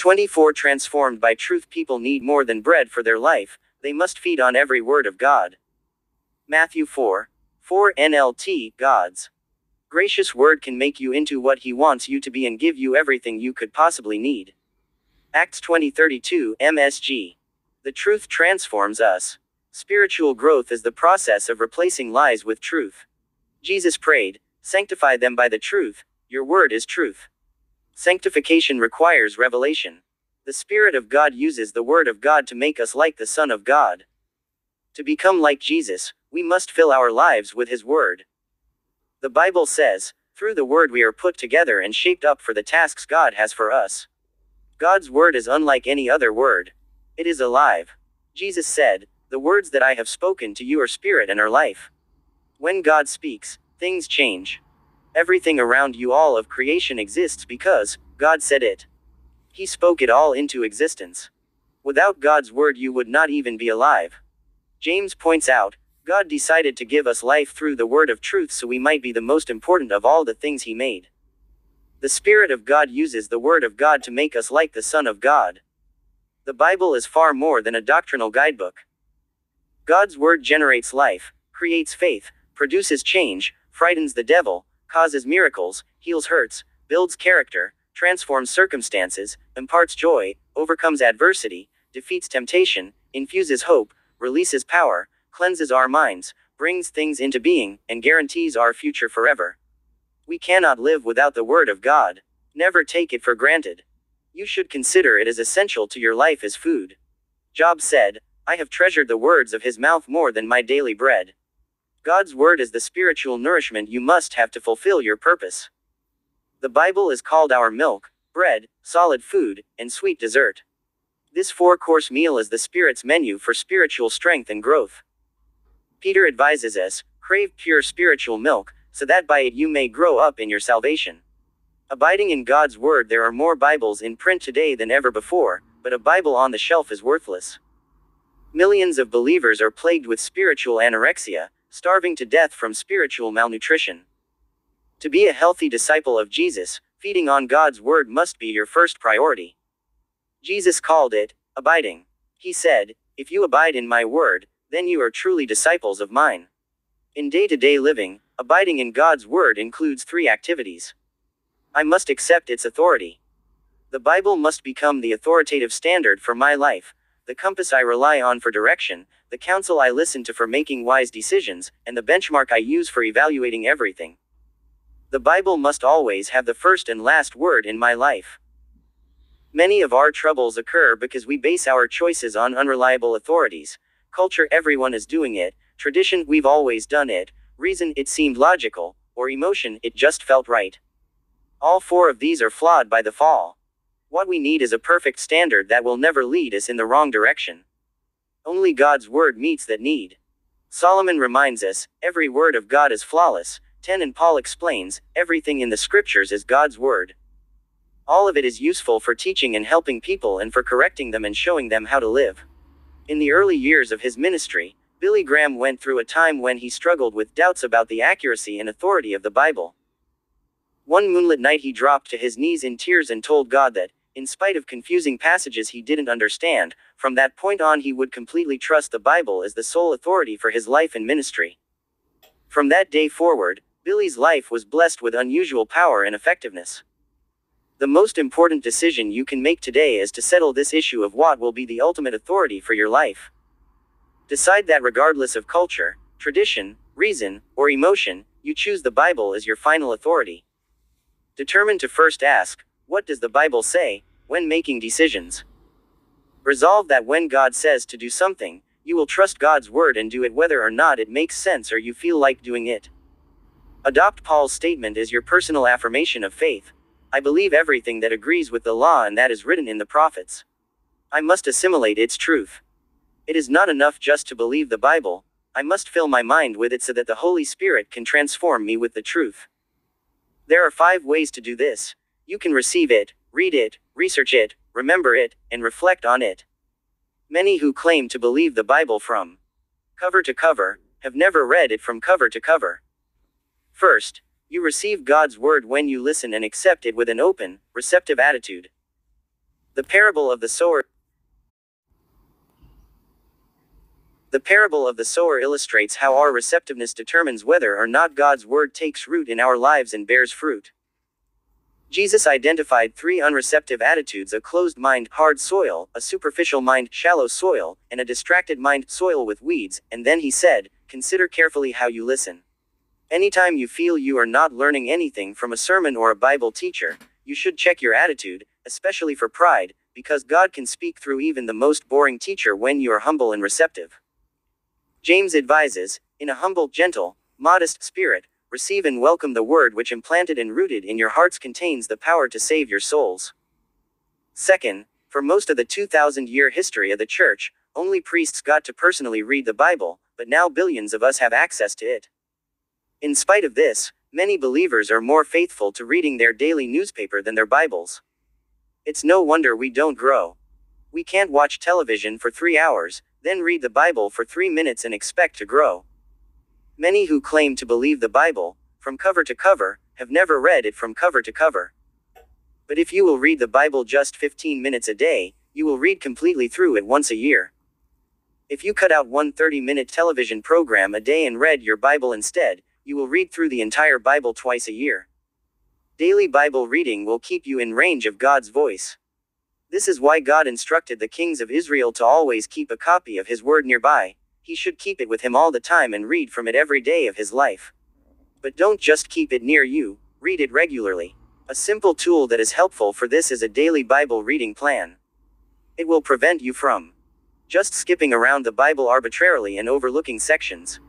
24 Transformed by truth, people need more than bread for their life, they must feed on every word of God. Matthew 4. 4 NLT God's gracious word can make you into what He wants you to be and give you everything you could possibly need. Acts 20:32 MSG. The truth transforms us. Spiritual growth is the process of replacing lies with truth. Jesus prayed, Sanctify them by the truth, your word is truth. Sanctification requires revelation. The Spirit of God uses the Word of God to make us like the Son of God. To become like Jesus, we must fill our lives with His Word. The Bible says, through the Word we are put together and shaped up for the tasks God has for us. God's Word is unlike any other word. It is alive. Jesus said, The words that I have spoken to you are spirit and are life. When God speaks, things change. Everything around you, all of creation exists because God said it. He spoke it all into existence. Without God's word, you would not even be alive. James points out God decided to give us life through the word of truth so we might be the most important of all the things He made. The Spirit of God uses the Word of God to make us like the Son of God. The Bible is far more than a doctrinal guidebook. God's Word generates life, creates faith, produces change, frightens the devil, causes miracles, heals hurts, builds character, transforms circumstances, imparts joy, overcomes adversity, defeats temptation, infuses hope, releases power, cleanses our minds, brings things into being, and guarantees our future forever. We cannot live without the Word of God. Never take it for granted. You should consider it as essential to your life as food. Job said, I have treasured the words of his mouth more than my daily bread. God's word is the spiritual nourishment you must have to fulfill your purpose. The Bible is called our milk, bread, solid food, and sweet dessert. This four course meal is the Spirit's menu for spiritual strength and growth. Peter advises us crave pure spiritual milk, so that by it you may grow up in your salvation. Abiding in God's Word, there are more Bibles in print today than ever before, but a Bible on the shelf is worthless. Millions of believers are plagued with spiritual anorexia, starving to death from spiritual malnutrition. To be a healthy disciple of Jesus, feeding on God's word must be your first priority. Jesus called it abiding. He said, If you abide in my word, then you are truly disciples of mine. In day to day living, abiding in God's word includes three activities. I must accept its authority. The Bible must become the authoritative standard for my life, the compass I rely on for direction, the counsel I listen to for making wise decisions, and the benchmark I use for evaluating everything. The Bible must always have the first and last word in my life. Many of our troubles occur because we base our choices on unreliable authorities. Culture, everyone is doing it. Tradition, we've always done it. Reason, it seemed logical. Or emotion, it just felt right. All four of these are flawed by the fall. What we need is a perfect standard that will never lead us in the wrong direction. Only God's word meets that need. Solomon reminds us, every word of God is flawless. 10 and Paul explains, everything in the scriptures is God's word. All of it is useful for teaching and helping people and for correcting them and showing them how to live. In the early years of his ministry, Billy Graham went through a time when he struggled with doubts about the accuracy and authority of the Bible. One moonlit night he dropped to his knees in tears and told God that, in spite of confusing passages he didn't understand, from that point on he would completely trust the Bible as the sole authority for his life and ministry. From that day forward, Billy's life was blessed with unusual power and effectiveness. The most important decision you can make today is to settle this issue of what will be the ultimate authority for your life. Decide that regardless of culture, tradition, reason, or emotion, you choose the Bible as your final authority. Determine to first ask, what does the Bible say when making decisions? Resolve that when God says to do something, you will trust God's word and do it whether or not it makes sense or you feel like doing it. Adopt Paul's statement as your personal affirmation of faith. I believe everything that agrees with the law and that is written in the prophets. I must assimilate its truth. It is not enough just to believe the Bible, I must fill my mind with it so that the Holy Spirit can transform me with the truth. There are five ways to do this. You can receive it, read it, research it, remember it, and reflect on it. Many who claim to believe the Bible from cover to cover have never read it from cover to cover. First, you receive God's word when you listen and accept it with an open, receptive attitude. The parable of the sower. The parable of the sower illustrates how our receptiveness determines whether or not God's word takes root in our lives and bears fruit. Jesus identified three unreceptive attitudes a closed mind, hard soil, a superficial mind, shallow soil, and a distracted mind, soil with weeds, and then he said, Consider carefully how you listen. Anytime you feel you are not learning anything from a sermon or a Bible teacher, you should check your attitude, especially for pride, because God can speak through even the most boring teacher when you are humble and receptive. James advises, in a humble, gentle, modest spirit, receive and welcome the word which implanted and rooted in your hearts contains the power to save your souls. Second, for most of the 2,000 year history of the church, only priests got to personally read the Bible, but now billions of us have access to it. In spite of this, many believers are more faithful to reading their daily newspaper than their Bibles. It's no wonder we don't grow. We can't watch television for three hours, then read the Bible for three minutes and expect to grow. Many who claim to believe the Bible, from cover to cover, have never read it from cover to cover. But if you will read the Bible just 15 minutes a day, you will read completely through it once a year. If you cut out one 30 minute television program a day and read your Bible instead, you will read through the entire Bible twice a year. Daily Bible reading will keep you in range of God's voice. This is why God instructed the kings of Israel to always keep a copy of His Word nearby, he should keep it with him all the time and read from it every day of his life. But don't just keep it near you, read it regularly. A simple tool that is helpful for this is a daily Bible reading plan. It will prevent you from just skipping around the Bible arbitrarily and overlooking sections.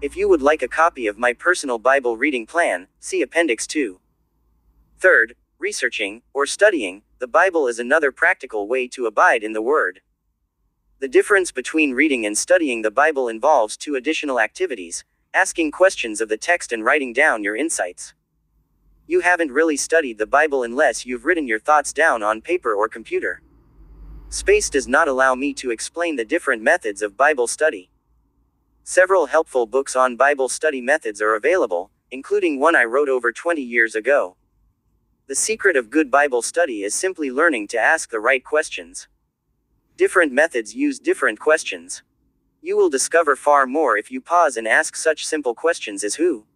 If you would like a copy of my personal Bible reading plan, see Appendix 2. Third, researching, or studying, the Bible is another practical way to abide in the Word. The difference between reading and studying the Bible involves two additional activities asking questions of the text and writing down your insights. You haven't really studied the Bible unless you've written your thoughts down on paper or computer. Space does not allow me to explain the different methods of Bible study. Several helpful books on Bible study methods are available, including one I wrote over 20 years ago. The secret of good Bible study is simply learning to ask the right questions. Different methods use different questions. You will discover far more if you pause and ask such simple questions as who,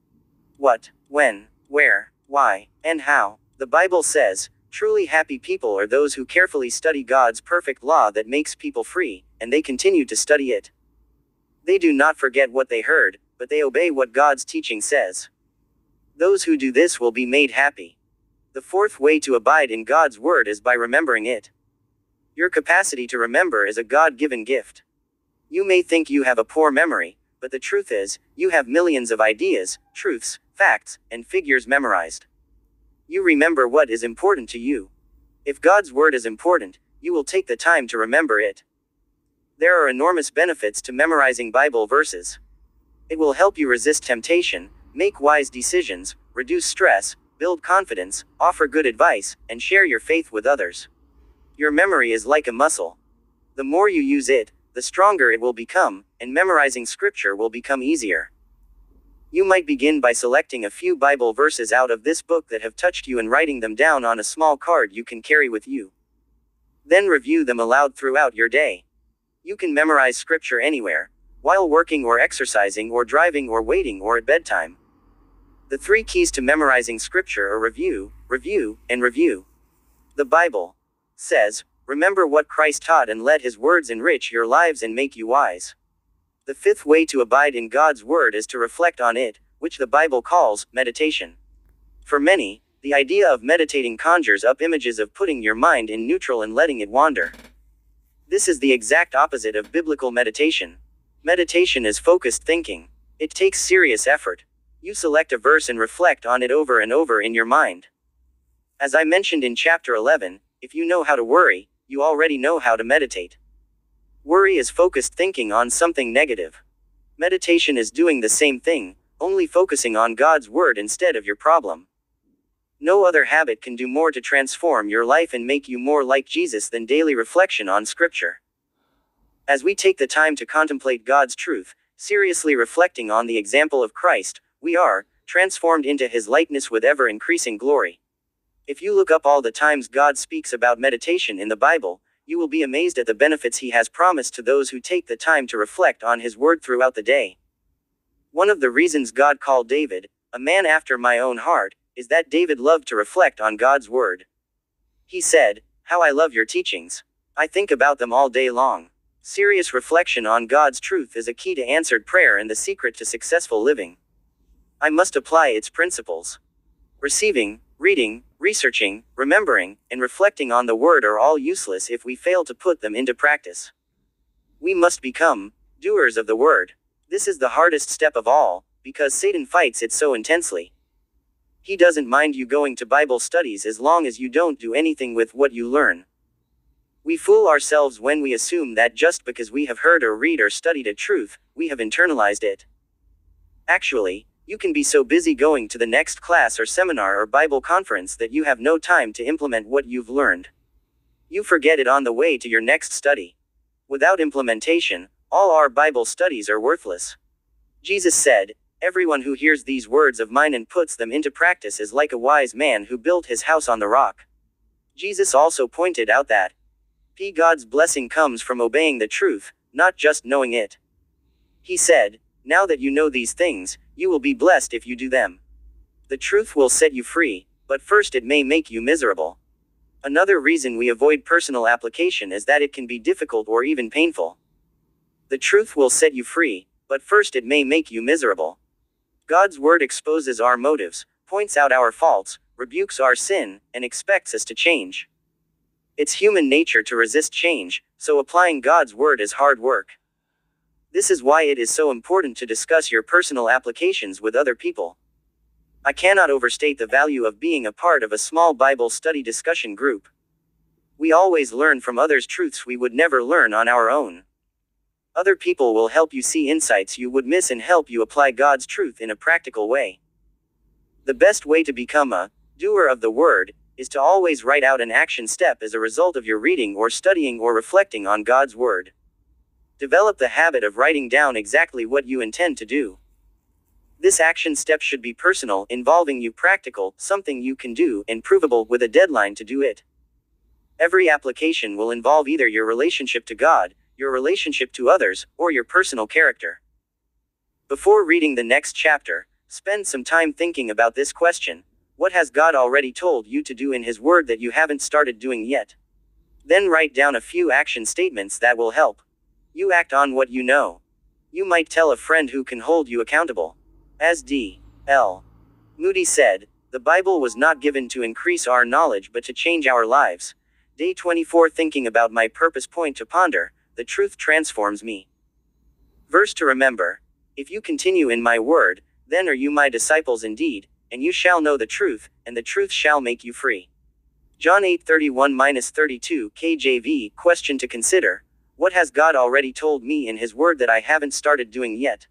what, when, where, why, and how. The Bible says, Truly happy people are those who carefully study God's perfect law that makes people free, and they continue to study it. They do not forget what they heard, but they obey what God's teaching says. Those who do this will be made happy. The fourth way to abide in God's word is by remembering it. Your capacity to remember is a God given gift. You may think you have a poor memory, but the truth is, you have millions of ideas, truths, facts, and figures memorized. You remember what is important to you. If God's word is important, you will take the time to remember it. There are enormous benefits to memorizing Bible verses. It will help you resist temptation, make wise decisions, reduce stress, build confidence, offer good advice, and share your faith with others. Your memory is like a muscle. The more you use it, the stronger it will become, and memorizing scripture will become easier. You might begin by selecting a few Bible verses out of this book that have touched you and writing them down on a small card you can carry with you. Then review them aloud throughout your day. You can memorize scripture anywhere, while working or exercising or driving or waiting or at bedtime. The three keys to memorizing scripture are review, review, and review. The Bible says, Remember what Christ taught and let his words enrich your lives and make you wise. The fifth way to abide in God's word is to reflect on it, which the Bible calls meditation. For many, the idea of meditating conjures up images of putting your mind in neutral and letting it wander. This is the exact opposite of biblical meditation. Meditation is focused thinking. It takes serious effort. You select a verse and reflect on it over and over in your mind. As I mentioned in chapter 11, if you know how to worry, you already know how to meditate. Worry is focused thinking on something negative. Meditation is doing the same thing, only focusing on God's Word instead of your problem. No other habit can do more to transform your life and make you more like Jesus than daily reflection on Scripture. As we take the time to contemplate God's truth, seriously reflecting on the example of Christ, we are transformed into his likeness with ever increasing glory. If you look up all the times God speaks about meditation in the Bible, you will be amazed at the benefits He has promised to those who take the time to reflect on His Word throughout the day. One of the reasons God called David, a man after my own heart, is that David loved to reflect on God's Word. He said, How I love your teachings. I think about them all day long. Serious reflection on God's truth is a key to answered prayer and the secret to successful living. I must apply its principles. Receiving, reading, researching, remembering, and reflecting on the Word are all useless if we fail to put them into practice. We must become doers of the Word. This is the hardest step of all, because Satan fights it so intensely. He doesn't mind you going to Bible studies as long as you don't do anything with what you learn. We fool ourselves when we assume that just because we have heard or read or studied a truth, we have internalized it. Actually, you can be so busy going to the next class or seminar or Bible conference that you have no time to implement what you've learned. You forget it on the way to your next study. Without implementation, all our Bible studies are worthless. Jesus said, Everyone who hears these words of mine and puts them into practice is like a wise man who built his house on the rock. Jesus also pointed out that P. God's blessing comes from obeying the truth, not just knowing it. He said, Now that you know these things, you will be blessed if you do them. The truth will set you free, but first it may make you miserable. Another reason we avoid personal application is that it can be difficult or even painful. The truth will set you free, but first it may make you miserable. God's word exposes our motives, points out our faults, rebukes our sin, and expects us to change. It's human nature to resist change, so applying God's word is hard work. This is why it is so important to discuss your personal applications with other people. I cannot overstate the value of being a part of a small Bible study discussion group. We always learn from others truths we would never learn on our own. Other people will help you see insights you would miss and help you apply God's truth in a practical way. The best way to become a doer of the word is to always write out an action step as a result of your reading or studying or reflecting on God's word. Develop the habit of writing down exactly what you intend to do. This action step should be personal, involving you practical, something you can do, and provable with a deadline to do it. Every application will involve either your relationship to God, your relationship to others, or your personal character. Before reading the next chapter, spend some time thinking about this question What has God already told you to do in His Word that you haven't started doing yet? Then write down a few action statements that will help. You act on what you know. You might tell a friend who can hold you accountable. As D. L. Moody said, the Bible was not given to increase our knowledge but to change our lives. Day 24 Thinking about my purpose point to ponder, the truth transforms me. Verse to remember If you continue in my word, then are you my disciples indeed, and you shall know the truth, and the truth shall make you free. John 8:31 32 KJV Question to consider What has God already told me in His Word that I haven't started doing yet?